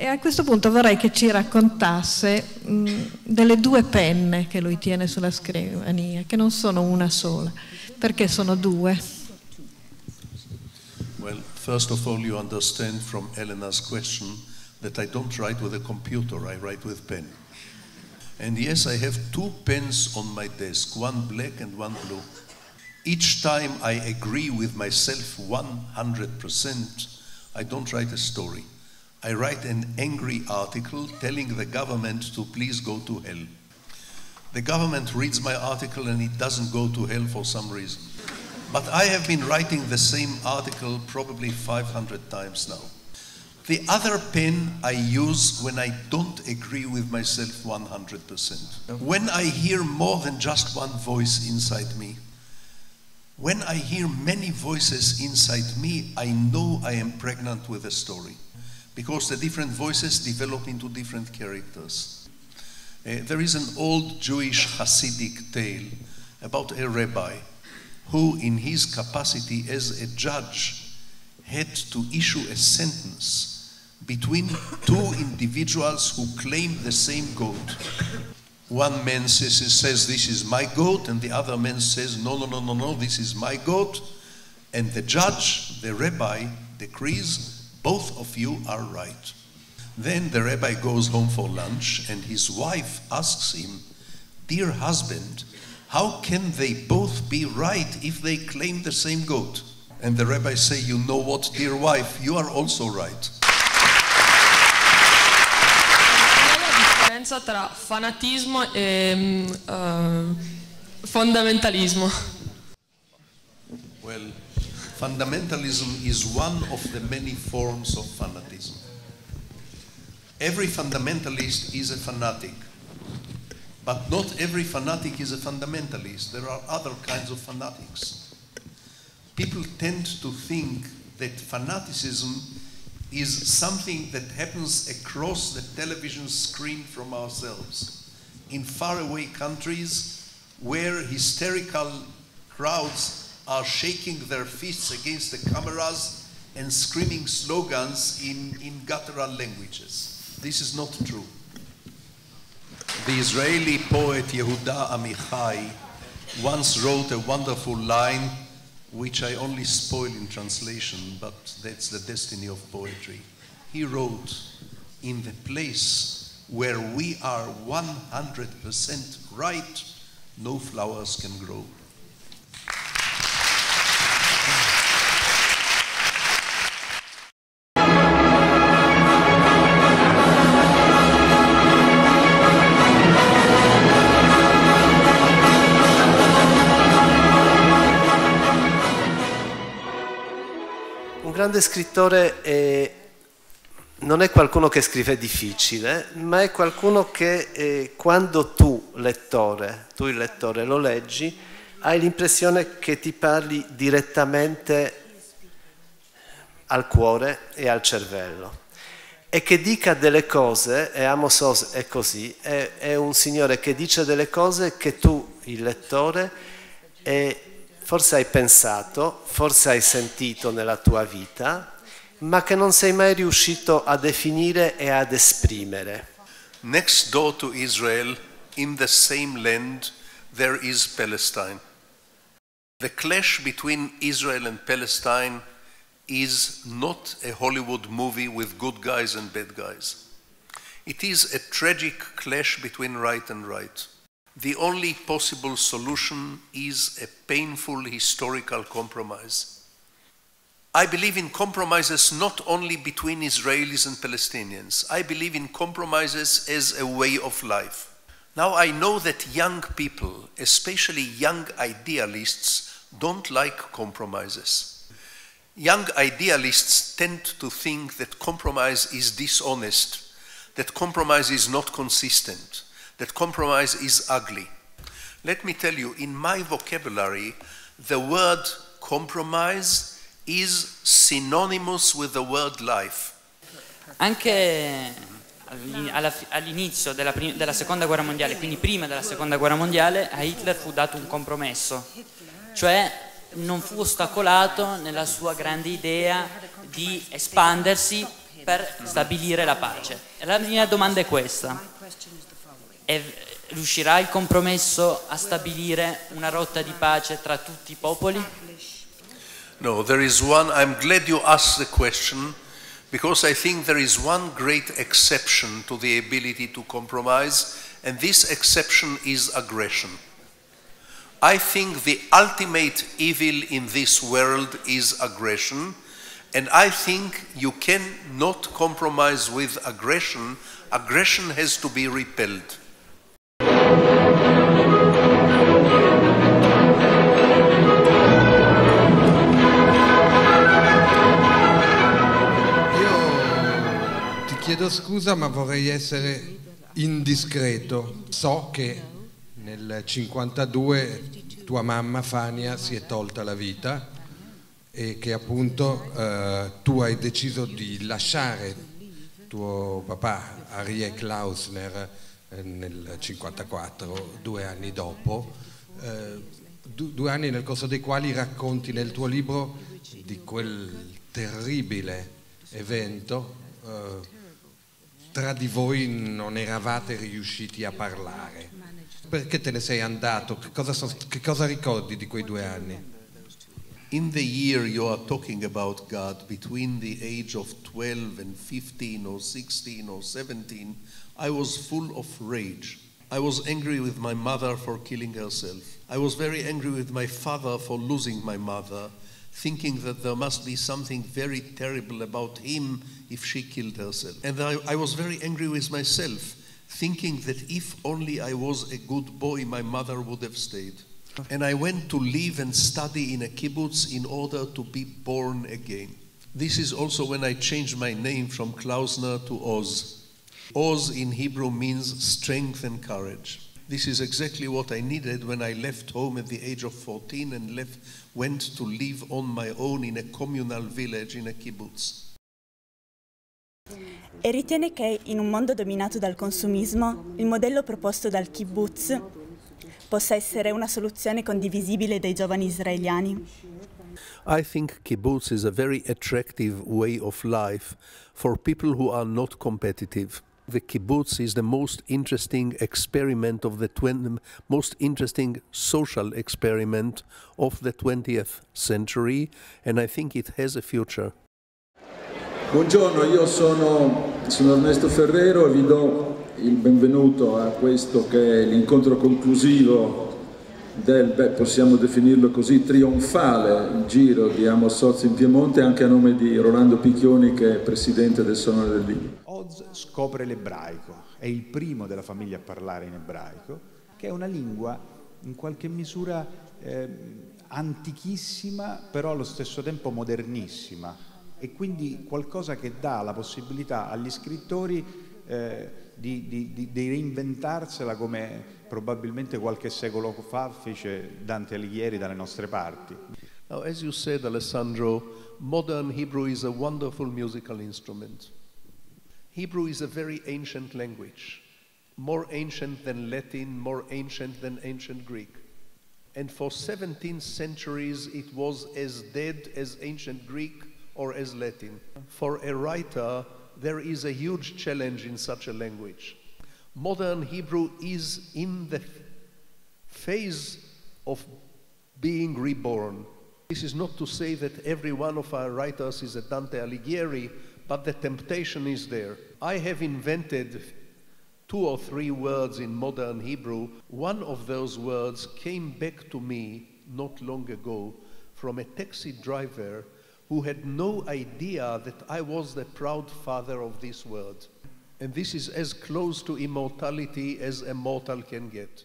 E a questo punto vorrei che ci raccontasse mh, delle due penne che lui tiene sulla scrivania, che non sono una sola, perché sono due. Well, first of all, you understand from Elena's question that I don't write with a computer, I write with pen. And yes, I have two pens on my desk, one black and one blue. Each time I agree with myself 100%, I don't write a story. I write an angry article telling the government to please go to hell. The government reads my article and it doesn't go to hell for some reason. But I have been writing the same article probably 500 times now. The other pen I use when I don't agree with myself 100%. When I hear more than just one voice inside me, when I hear many voices inside me, I know I am pregnant with a story because the different voices develop into different characters. Uh, there is an old Jewish Hasidic tale about a rabbi who, in his capacity as a judge, had to issue a sentence between two individuals who claim the same goat. One man says, says, This is my goat, and the other man says, No, no, no, no, no, this is my goat. And the judge, the rabbi, decrees both of you are right. Then the rabbi goes home for lunch, and his wife asks him, Dear husband, how can they both be right if they claim the same goat? And the rabbi say, You know what, dear wife, you are also right. tra fanatismo e uh, fondamentalismo? Well, fundamentalism is one of the many forms of fanatism. Every fundamentalist is a fanatic, but not every fanatic is a fundamentalist. There are other kinds of fanatics. People tend to think that fanaticism is something that happens across the television screen from ourselves. In faraway countries where hysterical crowds are shaking their fists against the cameras and screaming slogans in, in guttural languages. This is not true. The Israeli poet Yehuda Amichai once wrote a wonderful line which I only spoil in translation, but that's the destiny of poetry. He wrote, In the place where we are 100% right, no flowers can grow. Grande scrittore è- non è qualcuno che scrive difficile, ma è qualcuno che eh, quando tu, lettore, tu il lettore lo leggi, hai l'impressione che ti parli direttamente al cuore e al cervello. E che dica delle cose, e Amos Oz è così, è, è un signore che dice delle cose che tu, il lettore, eh, forse hai pensato, forse hai sentito nella tua vita, ma che non sei mai riuscito a definire e ad esprimere. Next door to Israel, in the same land, there is Palestine. The clash between Israel and Palestine is not a Hollywood movie with good guys and bad guys. It is a tragic clash between right and right. The only possible solution is a painful historical compromise. I believe in compromises not only between Israelis and Palestinians, I believe in compromises as a way of life. Now, I know that young people, especially young idealists, don't like compromises. Young idealists tend to think that compromise is dishonest, that compromise is not consistent, that compromise is ugly. Let me tell you, in my vocabulary, the word compromise is synonymous with the word life. Anche fi- all'inizio della, della seconda guerra mondiale, quindi prima della seconda guerra mondiale, a Hitler fu dato un compromesso, cioè non fu ostacolato nella sua grande idea di espandersi per stabilire la pace. La mia domanda è questa. È, riuscirà il compromesso a stabilire una rotta di pace tra tutti i popoli? No, there is one, I'm glad you asked the question because I think there is one great exception to the ability to compromise, and this exception is aggression. I think the ultimate evil in this world is aggression, and I think you cannot compromise with aggression. Aggression has to be repelled. Scusa, ma vorrei essere indiscreto. So che nel 52 tua mamma Fania si è tolta la vita e che appunto eh, tu hai deciso di lasciare tuo papà Arie Klausner eh, nel 54, due anni dopo, eh, du- due anni nel corso dei quali racconti nel tuo libro di quel terribile evento. Tra di voi non eravate riusciti a parlare. Perché te ne sei andato? Che cosa, so- che cosa ricordi di quei due anni? In the year you are talking about God, between the age of 12 and 15 or 16 or 17, I was full of rage. I was angry with my mother for killing herself. I was very angry with my father for losing my mother, thinking that there must be something very terrible about him if she killed herself. And I, I was very angry with myself, thinking that if only I was a good boy, my mother would have stayed. And I went to live and study in a kibbutz in order to be born again. This is also when I changed my name from Klausner to Oz. Oz in Hebrew means strength and courage. This is exactly what I needed when I left home at the age of 14 and left, went to live on my own in a communal village in a kibbutz. E ritiene che in un mondo dominato dal consumismo il modello proposto dal kibbutz possa essere una soluzione condivisibile dai giovani israeliani? I think kibbutz is a very attractive way of life for people who are not competitive. The kibbutz is the most interesting experiment of the twen- most interesting social experiment of the 20th century, and I think it has a future. Buongiorno, io sono, sono Ernesto Ferrero e vi do il benvenuto a questo che è l'incontro conclusivo del, beh, possiamo definirlo così, trionfale giro di Amos Soz in Piemonte anche a nome di Rolando Picchioni che è presidente del Sonore del Libro. Scopre l'ebraico, è il primo della famiglia a parlare in ebraico, che è una lingua in qualche misura eh, antichissima, però allo stesso tempo modernissima e quindi qualcosa che dà la possibilità agli scrittori eh, di, di- di- di reinventarsela come probabilmente qualche secolo fa fece Dante Alighieri dalle nostre parti. Now, as you said, Alessandro, modern Hebrew is a wonderful musical instrument. Hebrew is a very ancient language, more ancient than Latin, more ancient than ancient Greek. And for 17 centuries, it was as dead as ancient Greek or as Latin. For a writer, there is a huge challenge in such a language. Modern Hebrew is in the phase of being reborn. This is not to say that every one of our writers is a Dante Alighieri, but the temptation is there. I have invented two or three words in modern Hebrew. One of those words came back to me not long ago from a taxi driver who had no idea that I was the proud father of this word. And this is as close to immortality as a mortal can get.